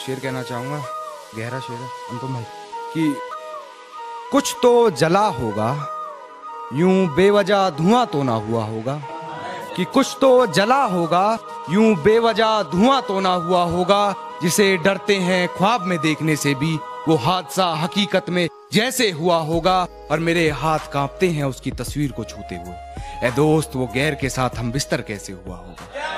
शेर कहना चाहूँगा, गहरा शेर है अनुपम भाई कि कुछ तो जला होगा, यूँ बेवजह धुआँ तो ना हुआ होगा, कि कुछ तो जला होगा, यूँ बेवजह धुआँ तो ना हुआ होगा, जिसे डरते हैं ख्वाब में देखने से भी, वो हादसा हकीकत में जैसे हुआ होगा, और मेरे हाथ कांपते हैं उसकी तस्वीर को छूते हुए। ए दोस्त, वो गैर के साथ हम बिस्तर कैसे हुआ होगा?